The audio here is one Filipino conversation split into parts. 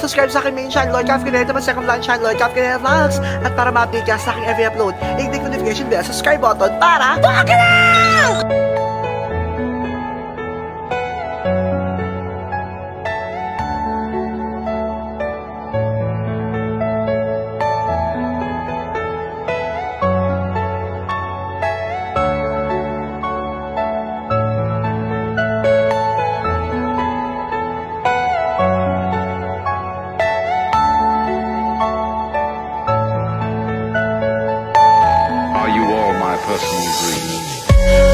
mag-subscribe sa aking main channel, Lloyd Cap Caneda, my second vlog channel, Lloyd Cap Caneda Vlogs. At para ma-update ka sa aking every upload, i-click notification bell, subscribe button para tuwa ka na! You all my personal dreams?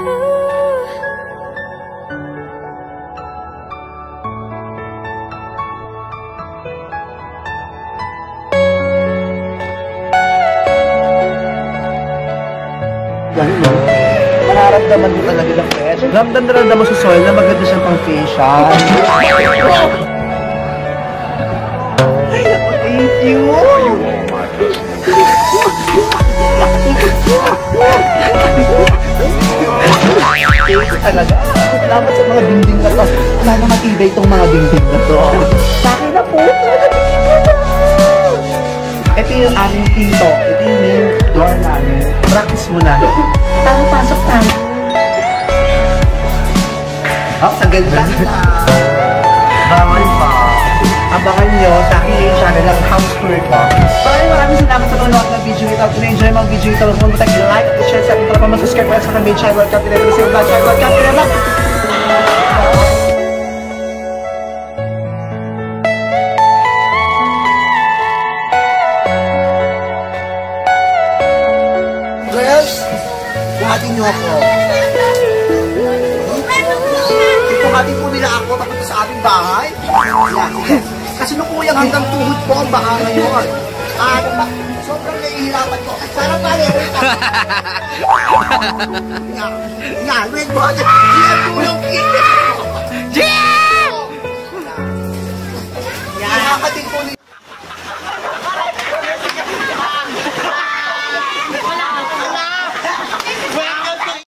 Ganun. Mararamdaman mo. Ramdam na sa soil na maganda siyang pang facial. Thank you. You talaga. Salamat sa mga dingding na to. Wala na matibay itong mga dingding na to. Sa akin na po. Ito yung aming pinto. Ito yung main door namin. Practice mo na. Tara, pasok tayo. Oh, sa ganda na. Bawal pa. Abangan nyo sa aking channel ang house tour ko. Maraming salamat sa panonood ng video ito. Kung na-enjoy mo ang video ito, huwag mo tayong like, share, sa akin para pa mag-subscribe ka sa main channel. Captain Evan, sa vlog channel. Evan! Girls, buhatin niyo ako. Buhatin po nila ako papunta sa ating bahay. Kasi nung kuyang hanggang tuhod po ang baka ngayon. At sobrang nahihirapan ko. Sana wait lang. Nga, nga, wait mo. Yan po yung isip ko.